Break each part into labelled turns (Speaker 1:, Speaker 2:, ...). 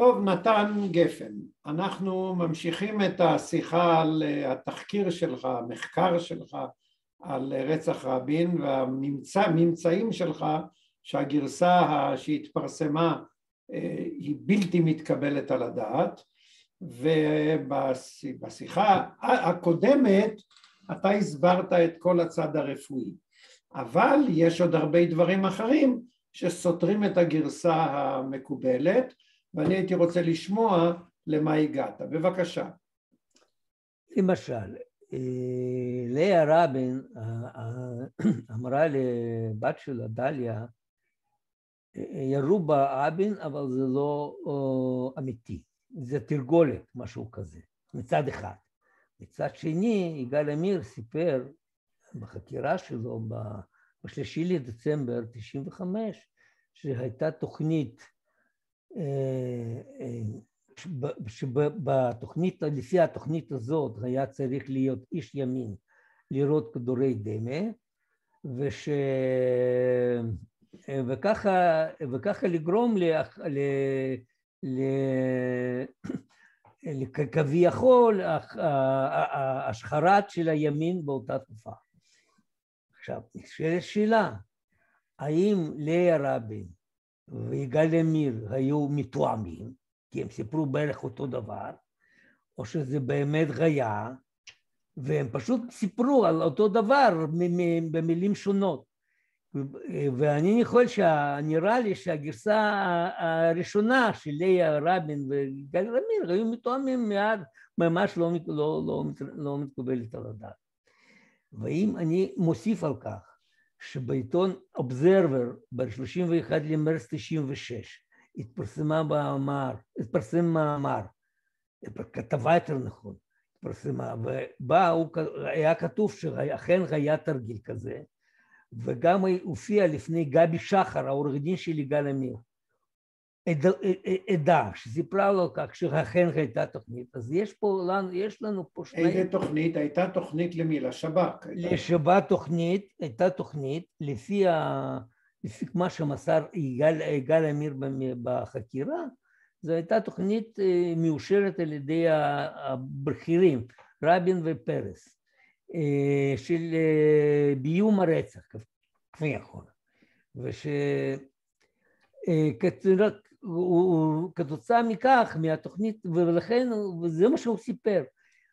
Speaker 1: טוב, נתן גפן, אנחנו ממשיכים את השיחה על התחקיר שלך, המחקר שלך על רצח רבין והממצאים שלך שהגרסה שהתפרסמה אה, היא בלתי מתקבלת על הדעת ובשיחה הקודמת אתה הסברת את כל הצד הרפואי. אבל יש עוד הרבה דברים אחרים שסותרים את הגרסה המקובלת ואני הייתי רוצה לשמוע למה הגעת. בבקשה.
Speaker 2: למשל, אה, לאה רבין אמרה לבת שלה, דליה, ירו באבין, אבל זה לא אמיתי. זה תרגולת, משהו כזה, מצד אחד. מצד שני, יגאל עמיר סיפר בחקירה שלו בשלישי לדצמבר 95' שהייתה תוכנית אה, אה, שבתוכנית, לפי התוכנית הזאת היה צריך להיות איש ימין לראות כדורי דמה וש... וככה, וככה לגרום ל... ל... ל... כביכול השחרת של הימין באותה תקופה. עכשיו, שאלה, האם לאה רבין ויגאל עמיר היו מתואמים, כי הם סיפרו בערך אותו דבר, או שזה באמת היה, והם פשוט סיפרו על אותו דבר במילים שונות. ואני יכול, נראה לי שהגרסה הראשונה של ליה רבין וגל רמיר היו מתואמים מיד, ממש לא, לא, לא, לא מתקבלת על הדעת. ואם אני מוסיף על כך שבעיתון אובזרבר ב-31 למרץ 96 התפרסמה מאמר, התפרסם מאמר, כתבה יותר נכון, התפרסמה, ובה הוא, היה כתוב שאכן היה תרגיל כזה, וגם הופיע לפני גבי שחר, העורך דין של יגאל עמיר, עדה שסיפרה לו כך שאכן הייתה תוכנית, אז יש פה, יש לנו פה
Speaker 1: שני... איזה תוכנית? הייתה תוכנית למי? לשב"כ?
Speaker 2: לשב"כ תוכנית, הייתה תוכנית לפי, ה... לפי מה שמסר יגאל, יגאל עמיר בחקירה, זו הייתה תוכנית אה, מאושרת על ידי הבכירים, רבין ופרס, אה, של אה, ביום הרצח, כביכול, וש... כתוצאה מכך, מהתוכנית, ולכן, וזה מה שהוא סיפר.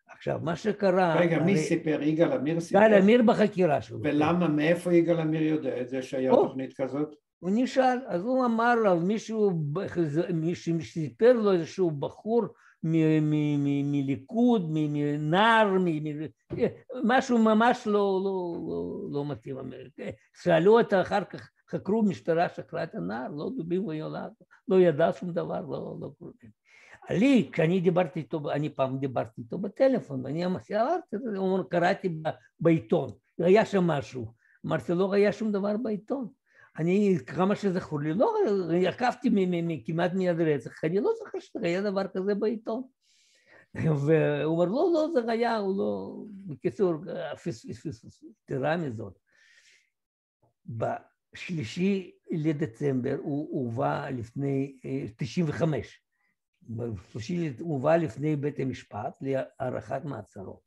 Speaker 2: עכשיו, מה שקרה...
Speaker 1: רגע, מי סיפר? יגאל עמיר סיפר?
Speaker 2: יגאל עמיר בחקירה שלו.
Speaker 1: ולמה, מאיפה יגאל עמיר יודע את זה שהיה או, תוכנית כזאת?
Speaker 2: הוא נשאל, אז הוא אמר לו, מישהו, מישהו סיפר לו איזשהו בחור מליכוד, מנער, משהו ממש לא, לא, לא, לא מתאים. שאלו אותה אחר כך חקרו, משטרה שקרה את הנער, לא דובים ויולד, לא ידע שום דבר, לא, לא כלום. לי, כשאני דיברתי איתו, אני פעם דיברתי איתו בטלפון, ואני אמרתי, הוא קראתי בעיתון, היה שם משהו. אמרתי, לא היה שום דבר בעיתון. אני, כמה שזכור לי, לא, עקבתי כמעט מיד רצח, אני לא זוכר שהיה דבר כזה בעיתון. והוא אומר, לא, לא, זה היה, הוא לא... בקיצור, יתרה מזאת. שלישי לדצמבר הוא הובא לפני, 95, בשלישי הוא הובא לפני בית המשפט להארכת מעצרו.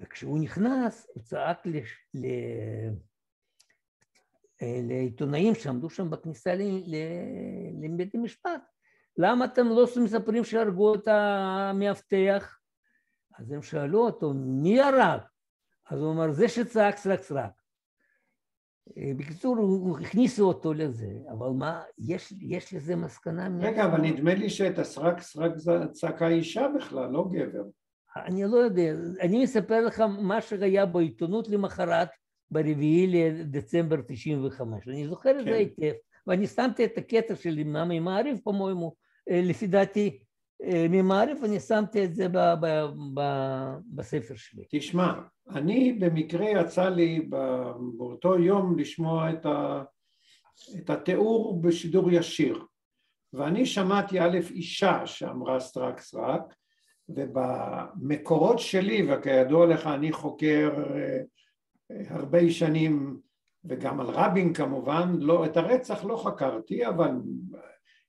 Speaker 2: וכשהוא נכנס, הוא צעק לש... ל... לעיתונאים שעמדו שם בכניסה ל... לבית המשפט, למה אתם לא מספרים שהרגו את המאבטח? אז הם שאלו אותו, מי הרג? אז הוא אמר, זה שצעק סרק סרק. אה, בקיצור, הכניסו אותו לזה, אבל מה, יש, יש לזה מסקנה...
Speaker 1: רגע, אבל נדמה לי שאת הסרק סרק צעקה אישה בכלל, לא גבר.
Speaker 2: אני לא יודע, אני מספר לך מה שהיה בעיתונות למחרת, ברביעי לדצמבר 95, אני זוכר את זה כן. היטב, ואני שמתי את הקטע של ממעריב, כמו אה, לפי דעתי, ממעריב, אני שמתי את זה ב, ב, ב, בספר שלי.
Speaker 1: תשמע, אני במקרה יצא לי באותו יום לשמוע את, ה, את התיאור בשידור ישיר ואני שמעתי א' אישה שאמרה סטרק סרק ובמקורות שלי וכידוע לך אני חוקר אה, הרבה שנים וגם על רבין כמובן, לא, את הרצח לא חקרתי אבל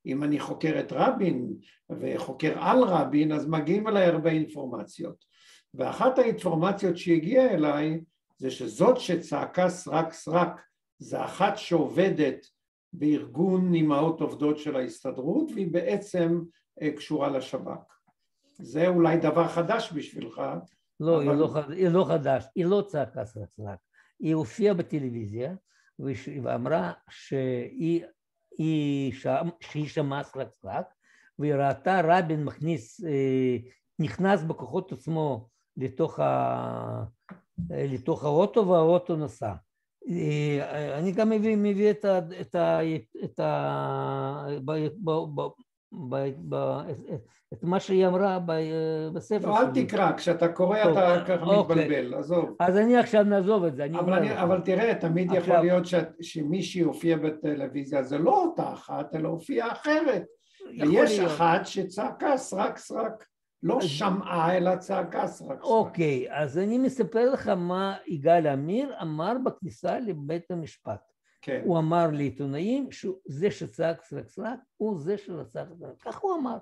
Speaker 1: אם אני חוקר את רבין וחוקר על רבין, אז מגיעים אליי הרבה אינפורמציות. ואחת האינפורמציות שהגיעה אליי זה שזאת שצעקה סרק סרק זה אחת שעובדת בארגון אימהות עובדות של ההסתדרות והיא בעצם אה, קשורה לשב"כ. זה אולי דבר חדש בשבילך.
Speaker 2: לא, אבל... היא, לא היא לא חדש, היא לא צעקה סרק סרק. היא הופיעה בטלוויזיה ואמרה שהיא, שהיא שמעה סרק סרק והיא ראתה רבין מכניס, אה, נכנס בכוחות עצמו לתוך, ה, לתוך האוטו והאוטו נסע. אה, אני גם מביא, מביא את ה... את ה, את ה ב, ב, את מה שהיא אמרה בספר
Speaker 1: לא, אל תקרא, כשאתה קורא טוב, אתה ככה אוקיי. מתבלבל, עזוב.
Speaker 2: אז אני עכשיו נעזוב את זה, אני
Speaker 1: אבל, אני, אבל תראה, תמיד עכשיו... יכול להיות ש, שמישהי הופיעה בטלוויזיה, זה לא אותה אחת, אלא הופיעה אחרת. ויש להיות. אחת שצעקה סרק סרק. לא שמעה אלא צעקה סרק.
Speaker 2: אוקיי, אז אני מספר לך מה יגאל עמיר אמר בכניסה לבית המשפט. כן. הוא אמר לעיתונאים שזה שצעק סרק סרק הוא זה שרצח את רבין. כך הוא אמר.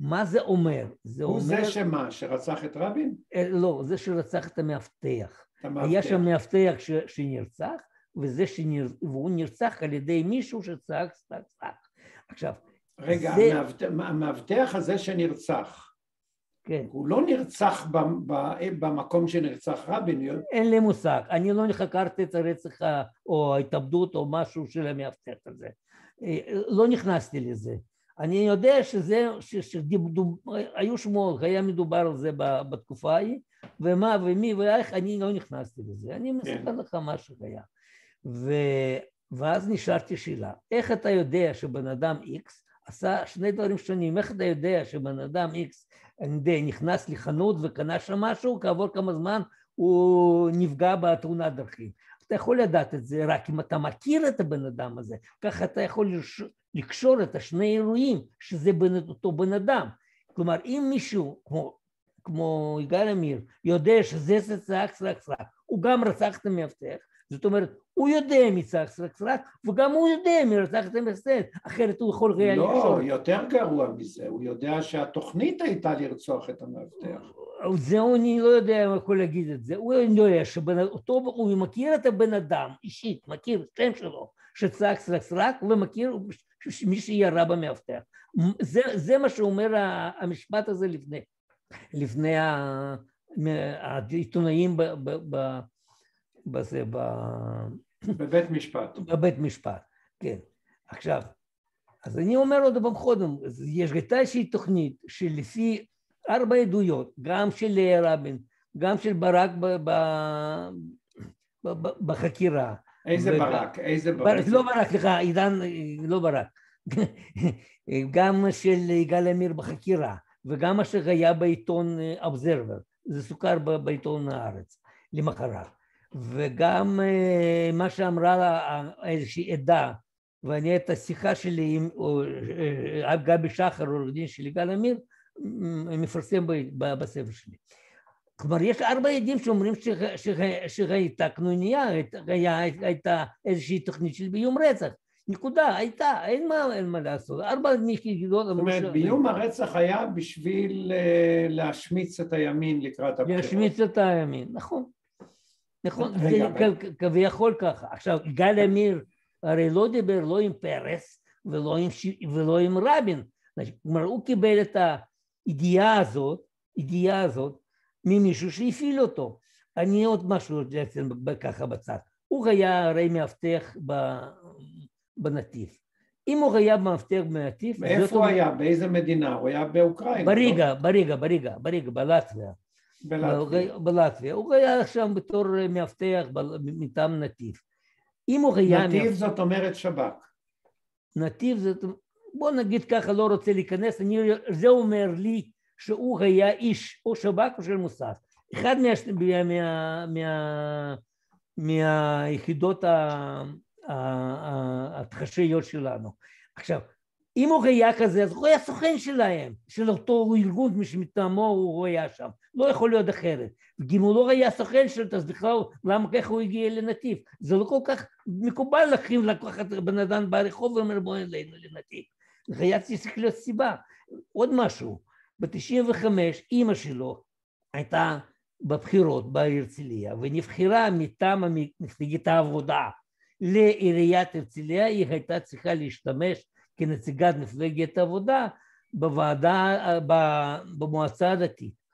Speaker 2: מה זה אומר?
Speaker 1: זה הוא אומר... זה שמה? שרצח את רבין?
Speaker 2: אה, לא, זה שרצח את המאבטח. היה שם מאבטח ש... שנרצח, וזה שנר... והוא נרצח על ידי מישהו שצעק סרק סרק. עכשיו,
Speaker 1: רגע, זה... המאבטח הזה שנרצח, כן. הוא לא נרצח במקום שנרצח רבין.
Speaker 2: אין לי מושג, אני לא חקרתי את הרצח או ההתאבדות או משהו של המאבטח הזה. לא נכנסתי לזה. אני יודע שזה, שהיו שמועות, היה מדובר על זה בתקופה ההיא, ומה ומי ואיך, אני לא נכנסתי לזה. אני כן. מספר. לך מה שהיה. ו... ואז נשארתי שאלה, איך אתה יודע שבן אדם איקס עשה שני דברים שונים, איך אתה יודע שבן אדם איקס נכנס לחנות וקנה שם משהו, כעבור כמה זמן הוא נפגע בתאונת דרכים. אתה יכול לדעת את זה רק אם אתה מכיר את הבן אדם הזה, ככה אתה יכול לקשור את השני אירועים שזה בין, אותו בן אדם. כלומר, אם מישהו, כמו, כמו יגאל עמיר, יודע שזה צעק סרק סרק, הוא גם רצח את המאבטח, זאת אומרת, הוא יודע מי צריך סרק וגם הוא יודע מי רצח את המסד, אחרת הוא יכול היה
Speaker 1: לא, לחשוב. לא, יותר גרוע מזה, הוא יודע שהתוכנית הייתה לרצוח את המאבטח.
Speaker 2: זהו, אני לא יודע אם יכול להגיד את זה. הוא יודע שאותו, הוא מכיר את הבן אדם, אישית, מכיר שם שלו, שצעק סרק סרק, ומכיר מי שירה במאבטח. זה, זה מה שאומר המשפט הזה לפני, לפני העיתונאים בזה, ב...
Speaker 1: בבית משפט.
Speaker 2: בבית משפט, כן. עכשיו, אז אני אומר עוד פעם קודם, יש הייתה איזושהי תוכנית שלפי ארבע עדויות, גם של לאה רבין, גם של ברק ב, ב, ב, ב, בחקירה.
Speaker 1: איזה ו... ברק? איזה ברק?
Speaker 2: לא ברק, סליחה, עידן, לא ברק. גם של יגאל עמיר בחקירה, וגם מה שהיה בעיתון אבזרבר, זה סוכר בעיתון הארץ, למחרת. וגם אה, מה שאמרה לה איזושהי עדה, ואני את השיחה שלי עם אה, גבי שחר, עורך דין של יגאל עמיר, מפרסם בספר שלי. כלומר, יש ארבע עדים שאומרים שהייתה קנוניה, הייתה איזושהי תוכנית של ביום רצח. נקודה, הייתה, אין מה, אין מה לעשות. ארבע יחידות...
Speaker 1: זאת אומרת, ביום הרצח היה בשביל אה, להשמיץ את הימין לקראת הבחירות.
Speaker 2: להשמיץ את הימין, נכון. נכון, זה כביכול ככה. עכשיו, יגאל עמיר הרי לא דיבר לא עם פרס ולא עם, ש... ולא עם רבין. כלומר, הוא קיבל את הידיעה הזאת, ידיעה הזאת, ממישהו שהפעיל אותו. אני עוד משהו ככה בצד. הוא היה הרי מאבטח בנתיב. אם הוא היה מאבטח בנתיב...
Speaker 1: מאיפה הוא היה? באיזה מדינה? הוא היה באוקראינה.
Speaker 2: בריגה, לא? בריגה, בריגה, בריגה, בלטביה. בלטביה. בלטביה. הוא היה שם בתור מאבטח מטעם נתיב.
Speaker 1: אם הוא היה... נתיב מאבטח, זאת אומרת שב"כ.
Speaker 2: נתיב זאת... בוא נגיד ככה, לא רוצה להיכנס, אני, זה אומר לי שהוא היה איש או שב"כ או של מוסד. אחד מה, מה, מה, מהיחידות התחשיות שלנו. עכשיו, אם הוא היה כזה, אז הוא היה סוכן שלהם, של אותו ארגון שמטעמו הוא היה שם. לא יכול להיות אחרת. אם הוא לא היה סוכן שלו, אז בכלל, למה ככה הוא הגיע לנתיב? זה לא כל כך מקובל לקחים לקחת בן אדם ברחוב ואומר בוא אלינו לנתיב. היה צריך להיות סיבה. עוד משהו, ב-95 אימא שלו הייתה בבחירות בהרצליה ונבחרה מטעם מפלגת העבודה לעיריית הרצליה, היא הייתה צריכה להשתמש כנציגת מפלגת העבודה בוועדה, במועצה הדתית.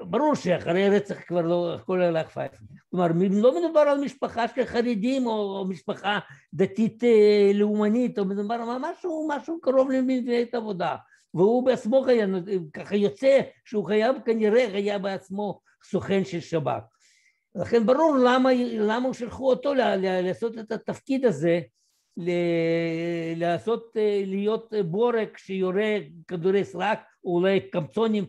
Speaker 2: ברור שאחרי רצח כבר לא, הכל הלך פייפן. כלומר, לא מדובר על משפחה של חרדים או משפחה דתית אה, לאומנית, או מדובר על משהו, משהו קרוב למפלגת עבודה. והוא בעצמו היה, ככה יוצא שהוא חייב כנראה היה בעצמו סוכן של שב"כ. לכן ברור למה, למה שלחו אותו לעשות את התפקיד הזה, לעשות, אה, להיות בורק שיורה כדורי סרק, או אולי קמצונים,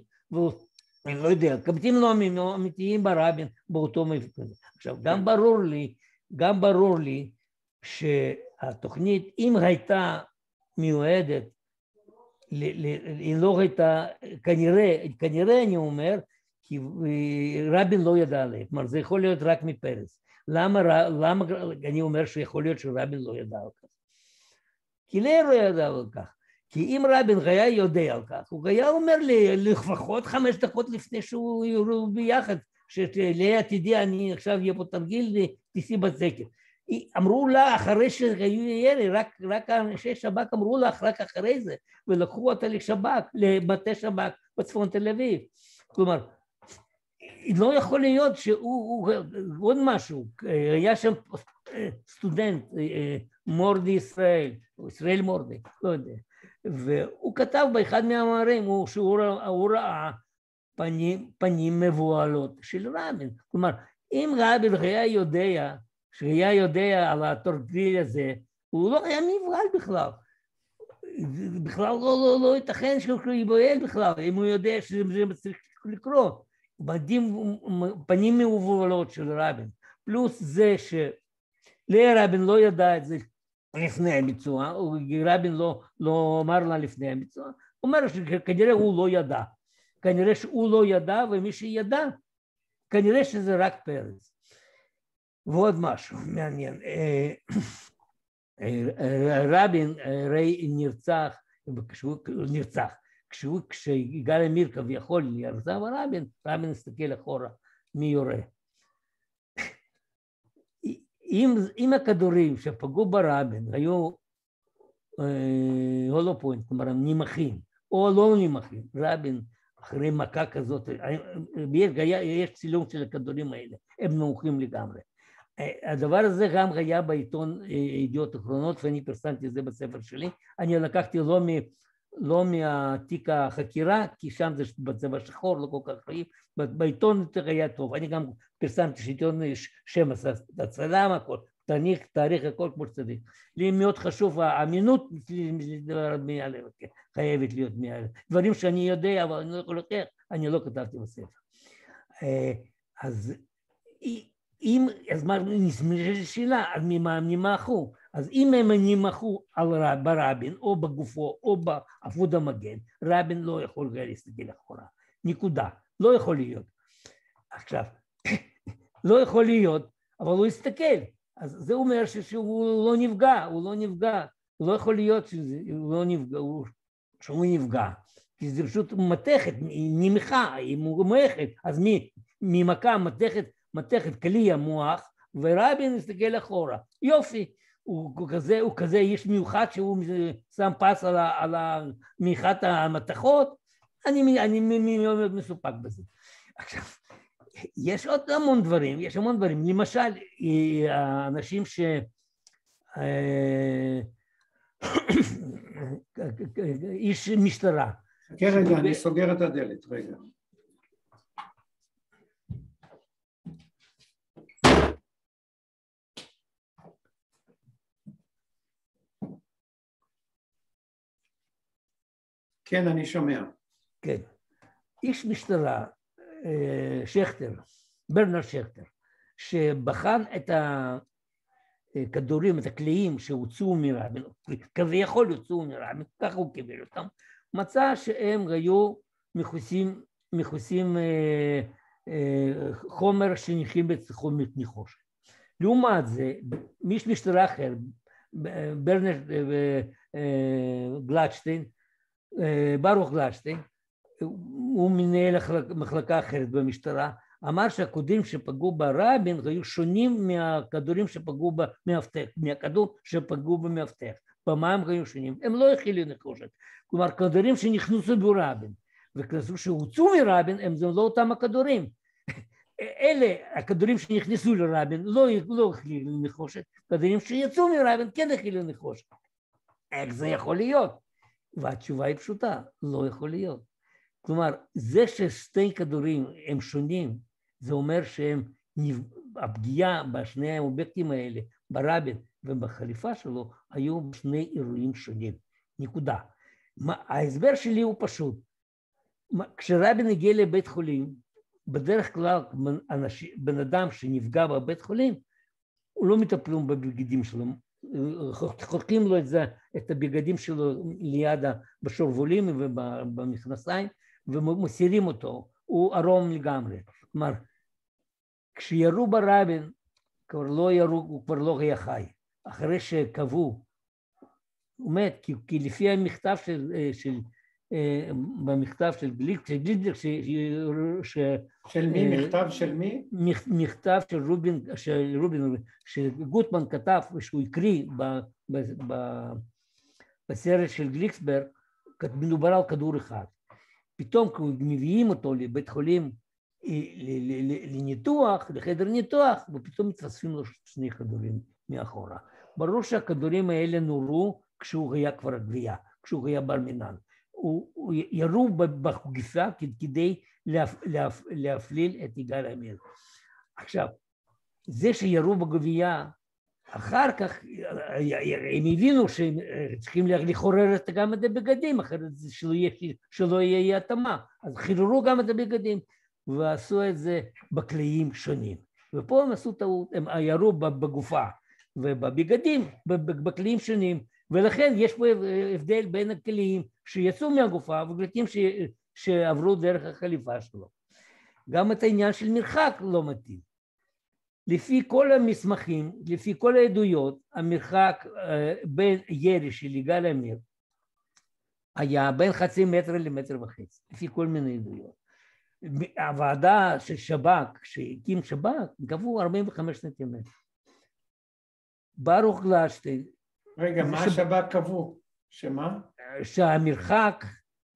Speaker 2: אני לא יודע, קמצים לא אמיתיים ברבין באותו מפקד. עכשיו, גם ברור לי, גם ברור לי שהתוכנית, אם הייתה מיועדת, היא לא הייתה, כנראה, כנראה אני אומר, כי רבין לא ידע עליהם, כלומר זה יכול להיות רק מפרס. למה, למה אני אומר שיכול להיות שרבין לא ידע על כך? כי לא ידע על כך. כי אם רבין היה יודע על כך, הוא היה אומר לי לפחות חמש דקות לפני שהוא יורו ביחד, שלאה תדעי, אני עכשיו אהיה פה תרגיל, תיסעי בסקר. אמרו לה אחרי שהיו ירי, רק, רק אנשי שב"כ אמרו לך רק אחרי זה, ולקחו אותה לשב"כ, למטה שב"כ בצפון תל אביב. כלומר, לא יכול להיות שהוא, עוד משהו, היה שם סטודנט, מורדי ישראל, או ישראל מורדי, לא יודע, והוא כתב באחד מהמאמרים שהוא ראה פנים, פנים מבוהלות של רבין. כלומר, אם רבין היה יודע, שהיה יודע על התורגיל הזה, הוא לא היה נבהל בכלל. בכלל לא, לא, לא ייתכן שהוא יבוהל בכלל, אם הוא יודע שזה צריך לקרות. מדהים, פנים מבוהלות של רבין. פלוס זה שלאה רבין לא ידע את זה לפני הביצוע, רבין לא, לא אמר לה לפני הביצוע, הוא אומר שכנראה הוא לא ידע. כנראה שהוא לא ידע, ומי שידע, כנראה שזה רק פרס. ועוד משהו מעניין, אה, אה, רבין הרי נרצח, כשהוא נרצח, כשהוא, כשיגאל עמיר כביכול נרצח רבין, רבין הסתכל אחורה, מי יורה. אם, אם הכדורים שפגעו ברבין היו אה, הולופוינט, כלומר הם נמחים, או לא נמחים, רבין אחרי מכה כזאת, יש צילום של הכדורים האלה, הם נמוכים לגמרי. אה, הדבר הזה גם היה בעיתון אה, ידיעות אחרונות ואני פרסמתי את זה בספר שלי, אני לקחתי לא. לא מהתיק החקירה, כי שם זה בצבע שחור, לא כל כך חיים, בעיתון יותר היה טוב. אני גם פרסמתי שעיתון שם הצלם, הכל, תאריך, תאריך הכל כמו שצריך. לי מאוד חשוב האמינות חייבת להיות מעל. דברים שאני יודע, אבל אני לא יכול להוכיח, אני לא כתבתי בספר. אה, אז אם, אז מה, נשאלת שאלה, אז ממה נמחו? אז אם הם נמחו רב, ברבין, או בגופו, או בעפוד המגן, רבין לא יכול להסתכל אחורה. נקודה. לא יכול להיות. עכשיו, לא יכול להיות, אבל הוא הסתכל. אז זה אומר שהוא לא נפגע, הוא לא נפגע. הוא לא יכול להיות שהוא לא נפגע, שהוא נפגע. כי זה פשוט מתכת, נמחה, היא מומחת, אז ממכה מתכת מתכת כלי המוח, ורבין מסתכל אחורה. יופי, הוא כזה, הוא כזה איש מיוחד שהוא שם פס על, על מיכת המתכות, אני, אני מאוד מסופק בזה. עכשיו, יש עוד המון דברים, יש המון דברים. למשל, האנשים ש... אה, איש משטרה.
Speaker 1: כן, רגע, אני סוגר את הדלת, רגע. כן, אני שומע.
Speaker 2: כן. איש משטרה, אה, שכטר, ברנר שכטר, שבחן את הכדורים, את הקליעים שהוצאו מרבין, כביכול הוצאו מרבין, ככה הוא קיבל אותם, מצא שהם היו מכוסים, מכוסים אה, אה, חומר שנחים בצחומית נחושת. לעומת זה, איש משטרה אחר, ברנר גלדשטיין, ברוך גלדשטיין, הוא מנהל מחלקה אחרת במשטרה, אמר שהכדורים שפגעו ברבין היו שונים מהכדורים שפגעו במאבטח, מהכדור שפגעו במאבטח. במה הם היו שונים? הם לא הכילו נחושת. כלומר, כדורים שנכנסו ברבין וכזו שהוצאו מרבין הם לא אותם הכדורים. אלה הכדורים שנכנסו לרבין לא, לא הכילו נחושת, כדורים שיצאו מרבין כן הכילו נחושת. איך זה יכול להיות? והתשובה היא פשוטה, לא יכול להיות. כלומר, זה ששתי כדורים הם שונים, זה אומר שהפגיעה בשני האובייקטים האלה, ברבין ובחליפה שלו, היו שני אירועים שונים. נקודה. ההסבר שלי הוא פשוט. כשרבין הגיע לבית חולים, בדרך כלל אנשים, בן אדם שנפגע בבית חולים, הוא לא מטפלים בבגדים שלו, חותכים לו את זה, את הבגדים שלו ליד בשרוולים ובמכנסיים ומסירים אותו, הוא ערום לגמרי. כלומר, כשירו ברבין, כבר לא ירו, הוא כבר לא היה חי. אחרי שקבעו, הוא מת, כי, כי לפי המכתב של, של במכתב של גליק, של גליק, ש...
Speaker 1: ש... של מי? מכתב של מי?
Speaker 2: מכתב של רובין, של רובין, שגוטמן כתב, שהוא הקריא ב, ב, ב, בסרט של גליקסברג, מדובר על כדור אחד. פתאום כשמביאים אותו לבית חולים לניתוח, לחדר ניתוח, ופתאום מתווספים לו שני כדורים מאחורה. ברור שהכדורים האלה נורו כשהוא היה כבר גבייה, כשהוא היה בר מינן. הוא, ירו בגופה כדי להפליל את יגאל עמיר. עכשיו, זה שירו בגבייה, אחר כך הם הבינו שהם צריכים לחורר גם את הבגדים, אחרת שלא יהיה, יהיה התאמה. אז חיררו גם את הבגדים, ועשו את זה בכליים שונים. ופה הם עשו טעות, הם ירו בגופה ובבגדים בכליים שונים. ולכן יש פה הבדל בין הכלים שיצאו מהגופה וכלים ש... שעברו דרך החליפה שלו. גם את העניין של מרחק לא מתאים. לפי כל המסמכים, לפי כל העדויות, המרחק בין ירי של יגאל עמיר היה בין חצי מטר למטר וחצי, לפי כל מיני עדויות. הוועדה של שב"כ, שהקים שב"כ, קבעו 45 סנטימטר. ברוך גלדשטיין
Speaker 1: רגע, מה השב"כ קבעו? שמה?
Speaker 2: שהמרחק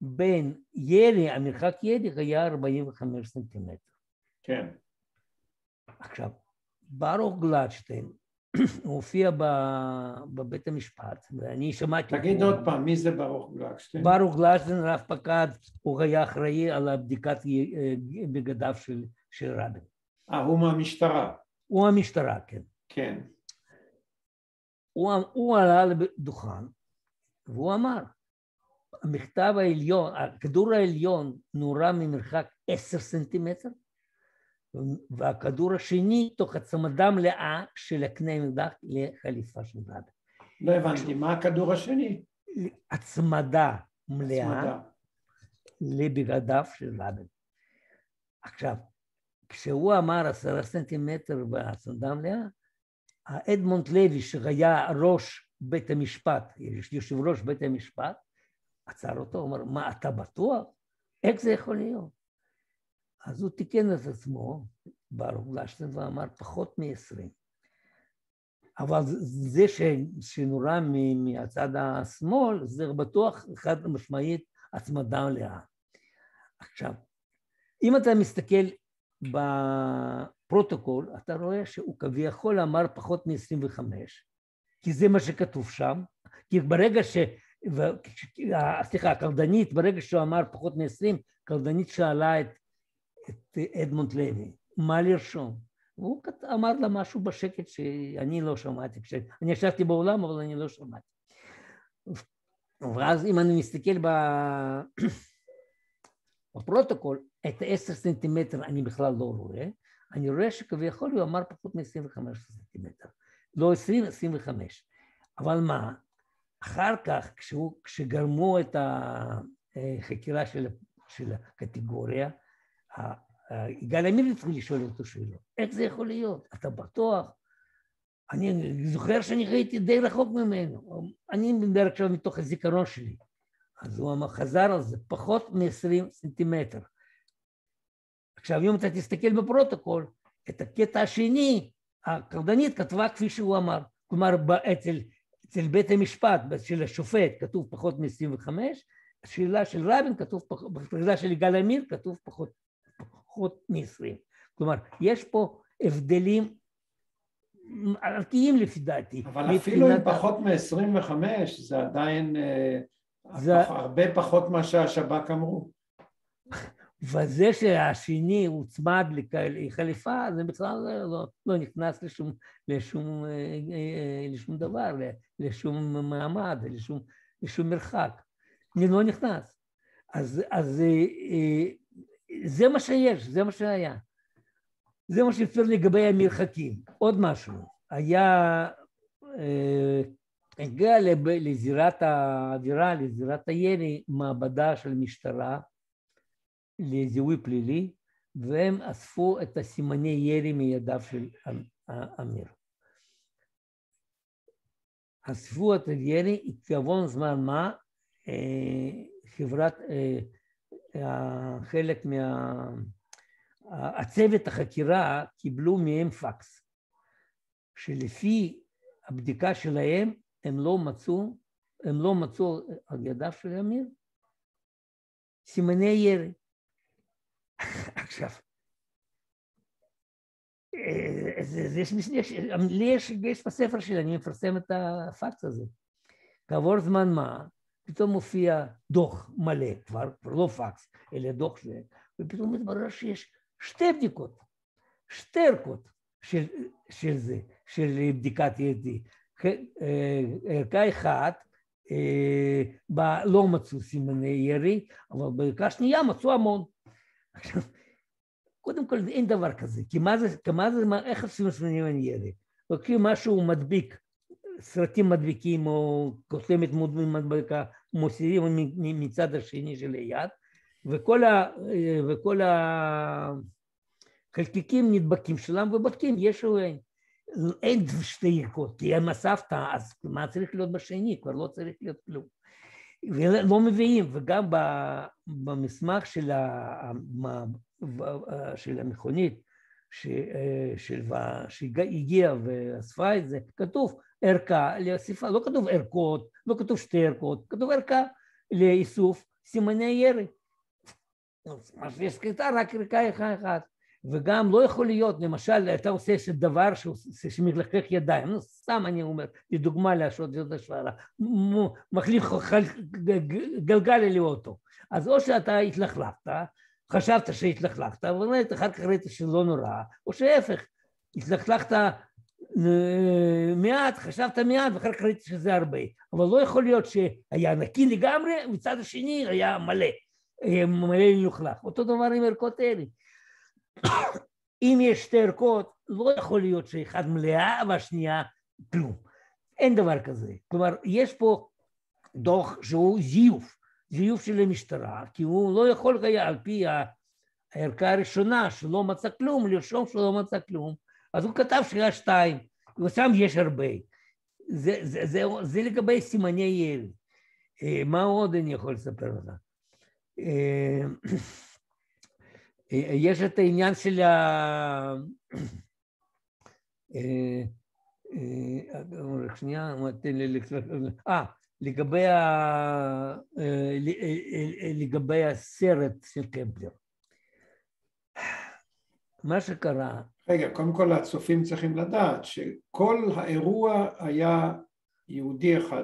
Speaker 2: בין ירי, המרחק ירי היה 45 סנטימטר.
Speaker 1: כן.
Speaker 2: עכשיו, ברוך גלדשטיין הופיע בבית המשפט, ואני שמעתי...
Speaker 1: תגיד עוד פעם, מי זה ברוך גלדשטיין?
Speaker 2: ברוך גלדשטיין, רב פקד, הוא היה אחראי על בדיקת בגדיו של, של רבין.
Speaker 1: אה, הוא מהמשטרה.
Speaker 2: הוא המשטרה, כן.
Speaker 1: כן.
Speaker 2: הוא, הוא עלה לדוכן והוא אמר, המכתב העליון, הכדור העליון נורה ממרחק עשר סנטימטר והכדור השני תוך הצמדה מלאה של הקנה מדח לחליפה של רבין.
Speaker 1: לא הבנתי, מה הכדור השני?
Speaker 2: הצמדה מלאה לבגדיו של רבין. עכשיו, כשהוא אמר עשרה סנטימטר בהצמדה מלאה, אדמונד לוי שהיה ראש בית המשפט, יושב ראש בית המשפט, עצר אותו, אמר, מה אתה בטוח? איך זה יכול להיות? אז הוא תיקן את עצמו, ברוך גלשטיין, ואמר פחות מ-20. אבל זה ש, שנורה מהצד השמאל, זה בטוח חד משמעית הצמדה מלאה. עכשיו, אם אתה מסתכל בפרוטוקול, אתה רואה שהוא כביכול אמר פחות מ-25, כי זה מה שכתוב שם, כי ברגע ש... סליחה, הקלדנית, ברגע שהוא אמר פחות מ-20, קלדנית שאלה את, את אדמונד לוי, מה לרשום? והוא אמר לה משהו בשקט שאני לא שמעתי, אני ישבתי באולם אבל אני לא שמעתי. ואז אם אני מסתכל בפרוטוקול, את ה-10 סנטימטר אני בכלל לא רואה, אני רואה שכביכול הוא אמר פחות מ-25 סנטימטר, לא 20, 25. אבל מה, אחר כך, כשהוא, כשגרמו את החקירה של, של הקטגוריה, יגאל עמיר התחיל לשאול אותו שאלות, איך זה יכול להיות? אתה בטוח? אני זוכר שאני הייתי די רחוק ממנו, אני מדבר עכשיו מתוך הזיכרון שלי. אז הוא חזר על זה, פחות מ-20 סנטימטר. עכשיו, אם אתה תסתכל בפרוטוקול, את הקטע השני, הקרדנית כתבה כפי שהוא אמר. כלומר, אצל, אצל בית המשפט, של השופט, כתוב פחות מ-25, השאלה של רבין כתוב, בשאלה של יגאל עמיר כתוב פחות, פחות מ-20. כלומר, יש פה הבדלים ערכיים לפי דעתי.
Speaker 1: אבל אפילו אם פחות מ-25 זה עדיין אה, זה... הרבה פחות מה שהשב"כ אמרו.
Speaker 2: וזה שהשני הוצמד לחליפה, זה בכלל לא, לא נכנס לשום, לשום, אה, אה, לשום דבר, לשום מעמד, לשום, לשום מרחק. אני לא נכנס. אז, אז זה מה שיש, זה מה שהיה. זה מה שאפשר לגבי המרחקים. עוד משהו, היה, אה, הגיע לזירת האווירה, לזירת הירי, מעבדה של משטרה לזיהוי פלילי, והם אספו את הסימני ירי מידיו של אמיר. אספו את הירי, כעוון זמן מה, אה, חברת, אה, חלק מה... הצוות החקירה קיבלו מהם פקס, שלפי הבדיקה שלהם הם לא מצאו, הם לא מצאו על ידיו של אמיר סימני ירי. עכשיו, אה, יש, יש, יש, לי יש, יש בספר שלי, אני מפרסם את הפקס הזה. כעבור זמן מה, פתאום מופיע דוח מלא, כבר, כבר לא פקס, אלא דוח שלהם, ופתאום מתברר שיש שתי בדיקות, שתי ערכות של, של זה, של בדיקת ידי. אה, ערכה אחת, אה, בה לא מצאו סימני ירי, אבל בערכה שנייה מצאו המון. עכשיו, קודם כל אין דבר כזה, כי מה זה, כי מה זה, מה, איך עושים סימני ירי? לוקחים משהו מדביק, סרטים מדביקים או קוסמת מדבקה, מוסיפים מצד השני של היד, וכל, ה, וכל החלקיקים נדבקים שלהם ובודקים יש או אין. אין שתי ערכות, כי הם אספת, אז מה צריך להיות בשני? כבר לא צריך להיות כלום. ולא מביאים, וגם במסמך של, ה, של המכונית שהגיעה ואספה את זה, כתוב ערכה לאסיפה, לא כתוב ערכות, לא כתוב שתי ערכות, כתוב ערכה לאיסוף סימני ירי. אז יש קליטה רק ריקה אחת. וגם לא יכול להיות, למשל, אתה עושה איזה דבר שמלכלך ידיים, נו, סתם אני אומר, לדוגמה להשעות את השוואה, מחליף גלגל לאוטו. אז או שאתה התלכלכת, חשבת שהתלכלכת, ובאמת אחר כך ראית שלא נורא, או שהפך, התלכלכת אה, מעט, חשבת מעט, ואחר כך ראית שזה הרבה. אבל לא יכול להיות שהיה נקי לגמרי, מצד השני היה מלא. מלא מלוכלך. אותו דבר עם ערכות אלה. אם יש שתי ערכות, לא יכול להיות שאחד מלאה והשנייה כלום. אין דבר כזה. כלומר, יש פה דוח שהוא זיוף, זיוף של המשטרה, כי הוא לא יכול היה על פי הערכה הראשונה שלא מצא כלום, לרשום שלא מצא כלום, אז הוא כתב שהיה שתיים, ושם יש הרבה. זה, זה, זה, זה לגבי סימני ירי. אה, מה עוד אני יכול לספר לך? אה, אה, יש את העניין של ה... אה, רק שנייה, תן לי... אה, לגבי, ה... לגבי הסרט של קמפלר. מה שקרה...
Speaker 1: רגע, קודם כל הצופים צריכים לדעת שכל האירוע היה יהודי אחד.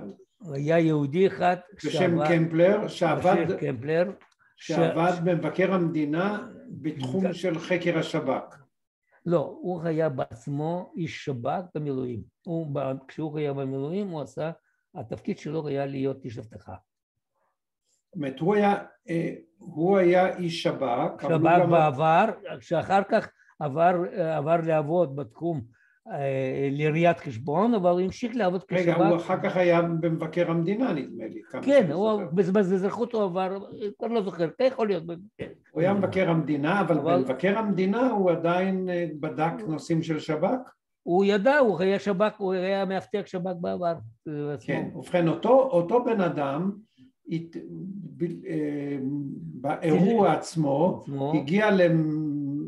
Speaker 2: היה יהודי אחד
Speaker 1: בשם קמפלר, שעבד...
Speaker 2: קמפלר.
Speaker 1: שעבד ש... במבקר המדינה בתחום של חקר השב"כ.
Speaker 2: לא, הוא היה בעצמו איש שב"כ במילואים. הוא, כשהוא היה במילואים הוא עשה, התפקיד שלו היה להיות איש אבטחה.
Speaker 1: זאת אומרת, הוא היה, אה, הוא היה איש שב"כ.
Speaker 2: שב"כ בעבר, שאחר כך עבר, עבר לעבוד בתחום אה, לראיית חשבון, אבל הוא המשיך לעבוד
Speaker 1: כשב"כ. רגע, הוא אחר כך היה במבקר המדינה, נדמה לי.
Speaker 2: כן, הוא באזרחות הוא עבר, כבר לא זוכר, אתה יכול להיות.
Speaker 1: הוא היה מבקר המדינה, אבל במבקר המדינה הוא עדיין אה, בדק נושאים של שב"כ?
Speaker 2: הוא ידע, הוא היה שב"כ, הוא היה מאבטח שב"כ בעבר.
Speaker 1: כן, ובכן, אותו, אותו בן אדם. אה, באירוע עצמו, עצמו הגיע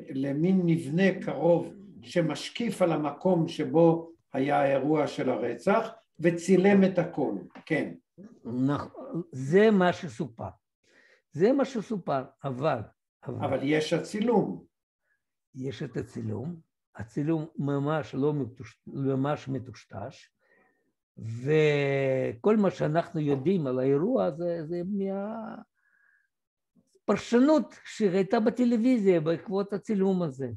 Speaker 1: למין מבנה קרוב שמשקיף על המקום שבו היה האירוע של הרצח וצילם את הכל, כן.
Speaker 2: זה מה שסופר. זה מה שסופר, אבל...
Speaker 1: אבל, אבל יש הצילום.
Speaker 2: יש את הצילום, הצילום ממש לא מטוש... ממש מטושטש, וכל מה שאנחנו יודעים על האירוע הזה זה מהפרשנות שהייתה בטלוויזיה בעקבות הצילום הזה.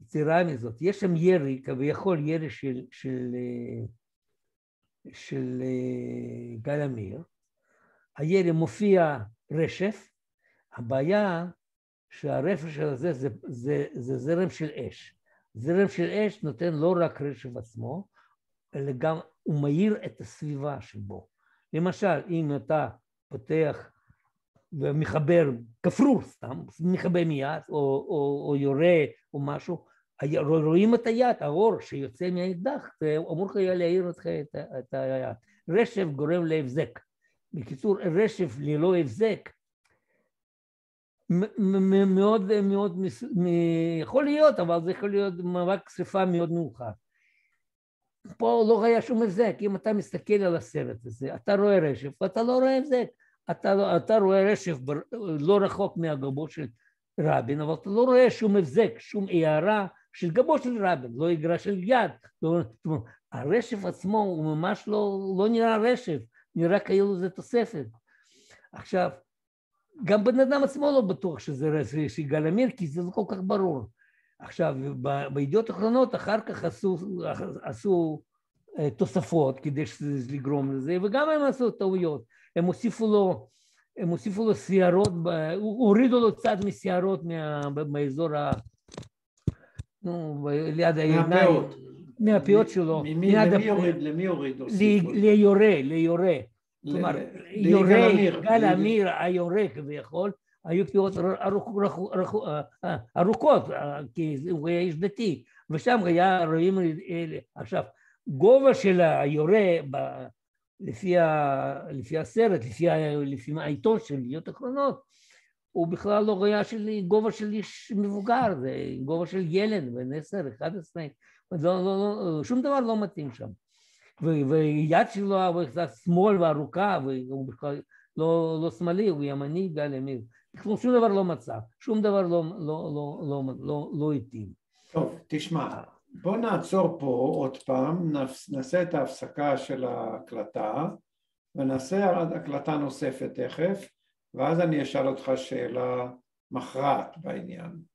Speaker 2: יתרה מזאת, יש שם ירי, כביכול ירי של, של, של גל עמיר, הירי מופיע רשף, הבעיה שהרפש הזה זה, זה, זה זרם של אש. זרם של אש נותן לא רק רשף עצמו, אלא גם הוא מאיר את הסביבה שבו. למשל, אם אתה פותח ומחבר כפרור סתם, מחבר מיד, או, או, או יורה או משהו, רואים את היד, האור שיוצא מהאקדח, אמור היה להעיר את, את היד. רשף גורם להבזק. בקיצור, רשף ללא הבזק מאוד מאוד, יכול להיות, אבל זה יכול להיות מאבק שרפה מאוד מאוחר. פה לא היה שום הבזק, אם אתה מסתכל על הסרט הזה, אתה רואה רשף ואתה לא רואה הבזק, אתה, אתה רואה רשף לא רחוק מהגבו של רבין, אבל אתה לא רואה שום הבזק, שום הערה של גבו של רבין, לא אגרה של יד, הרשף עצמו הוא ממש לא, לא נראה רשף, נראה כאילו זה תוספת. עכשיו, גם בן אדם עצמו לא בטוח שזה יגאל עמיר, כי זה לא כל כך ברור. עכשיו, בידיעות אחרונות אחר כך עשו, עשו אה, תוספות כדי לגרום לזה, וגם הם עשו טעויות. הם הוסיפו לו, הם הוסיפו לו שערות, הורידו לו קצת משערות מה, מהאזור ה... נו, ליד העיניים. מהפאות שלו.
Speaker 1: למי הורידו?
Speaker 2: ליורה, ליורה. כלומר, יורה, גל עמיר היורה כביכול, היו פאות ארוכות, כי הוא היה איש דתי, ושם היה רואים, עכשיו, גובה של היורה, לפי, לפי הסרט, לפי, לפי העיתון של ידיעות אחרונות, הוא בכלל לא ראייה של גובה של איש מבוגר, זה גובה של ילד בן עשר, אחד עשרה, לא, לא, לא, שום דבר לא מתאים שם. ויד שלו קצת שמאל וארוכה, והוא בכלל לא, לא שמאלי, הוא ימני גל ימין. שום דבר לא מצא, שום דבר לא, לא, לא, לא, לא, לא התאים.
Speaker 1: טוב, תשמע, בוא נעצור פה עוד פעם, נעשה את ההפסקה של ההקלטה ונעשה הקלטה נוספת תכף, ואז אני אשאל אותך שאלה מכרעת בעניין.